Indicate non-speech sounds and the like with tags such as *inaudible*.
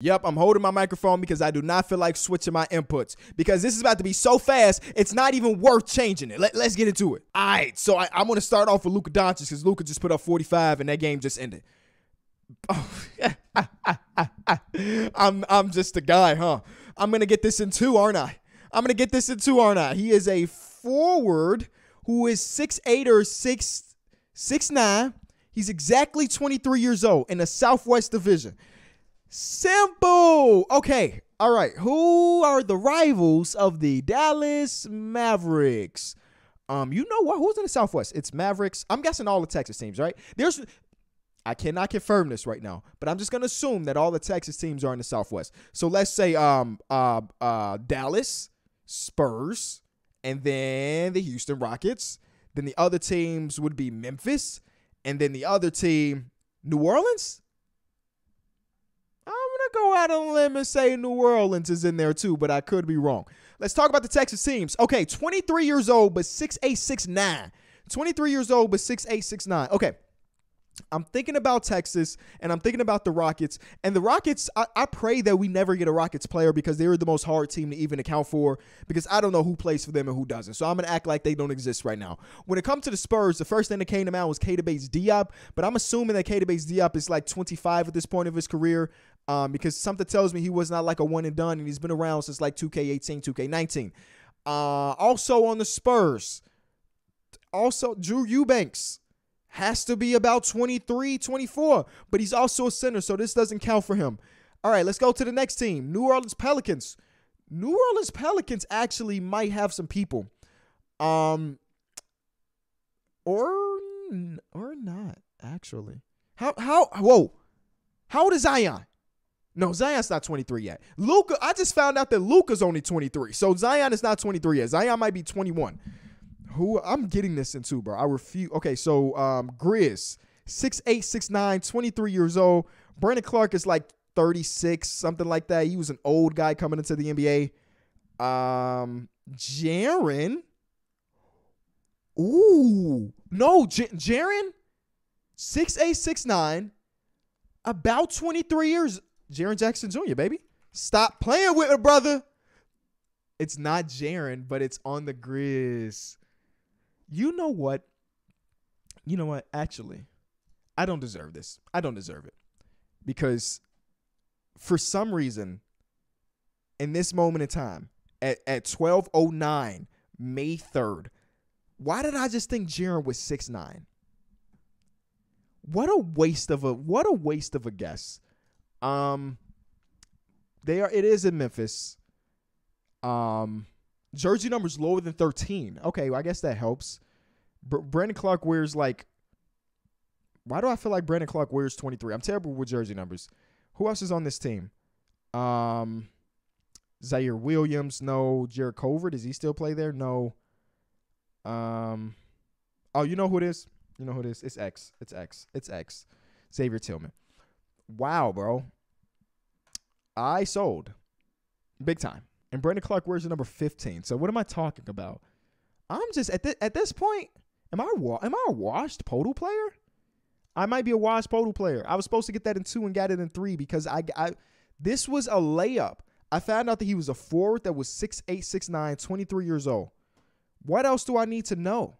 Yep, I'm holding my microphone because I do not feel like switching my inputs because this is about to be so fast, it's not even worth changing it. Let, us get into it. All right, so I, am going to start off with Luka Doncic because Luka just put up 45 and that game just ended. *laughs* I'm I'm just a guy, huh? I'm gonna get this in two, aren't I? I'm gonna get this in two, aren't I? He is a forward who is six eight or six six nine. He's exactly 23 years old in the Southwest Division. Simple. Okay. All right. Who are the rivals of the Dallas Mavericks? Um, you know what? Who's in the Southwest? It's Mavericks. I'm guessing all the Texas teams, right? There's I cannot confirm this right now, but I'm just gonna assume that all the Texas teams are in the Southwest. So let's say um uh uh Dallas, Spurs, and then the Houston Rockets. Then the other teams would be Memphis, and then the other team, New Orleans. Gonna go out on a limb and say New Orleans is in there too, but I could be wrong. Let's talk about the Texas teams. Okay, 23 years old, but 6'8, 6'9. 23 years old, but 6'8, 6'9. Okay. I'm thinking about Texas and I'm thinking about the Rockets. And the Rockets, I, I, pray that we never get a Rockets player because they're the most hard team to even account for because I don't know who plays for them and who doesn't. So I'm going to act like they don't exist right now. When it comes to the Spurs, the first thing that came to mind was Keita Bates-Diop, but I'm assuming that Keita Bates-Diop is like 25 at this point of his career um, because something tells me he was not like a one and done and he's been around since like 2K18, 2K19. Uh, also on the Spurs, also Drew Eubanks has to be about 23, 24, but he's also a center, so this doesn't count for him. All right, let's go to the next team New Orleans Pelicans. New Orleans Pelicans actually might have some people. Um, or or not actually. How how whoa? How old is Zion? No, Zion's not 23 yet. Luka, I just found out that Luka's only 23. So Zion is not 23 yet. Zion might be 21 who I'm getting this into, bro. I refuse. Okay, so um, Grizz, 6'8, 6'9, 23 years old. Brandon Clarke is like 36, something like that. He was an old guy coming into the NBA. Um, Jaren. Ooh. No, J- Jaren, 6'8, 6'9, about 23 years. Jaren Jackson Jr., baby. Stop playing with it, brother. It's not Jaren, but it's on the Grizz. You know what? You know what? Actually, I don't deserve this. I don't deserve it. Because for some reason, in this moment in time, at, at 1209, May 3rd, why did I just think Jaren was six nine? What a waste of a what a waste of a guess. Um they are it is in Memphis. Um Jersey numbers lower than 13. Okay, well, I guess that helps. Br- Brandon Clarke wears like. Why do I feel like Brandon Clarke wears 23? I'm terrible with jersey numbers. Who else is on this team? Um, Ziaire Williams, no. Jarrett Culver, does he still play there? No. Um, oh, you know who it is? You know who it is? It's X. It's X. It's X. Xavier Tillman. Wow, bro. I sold big time. And Brandon Clarke wears the number 15. So what am I talking about? I'm just at at this point. Am I wa- am I a washed Poeltl player? I might be a washed Poeltl player. I was supposed to get that in two and got it in three because I, I this was a layup. I found out that he was a forward that was 6'8, 6'9, 23 years old. What else do I need to know?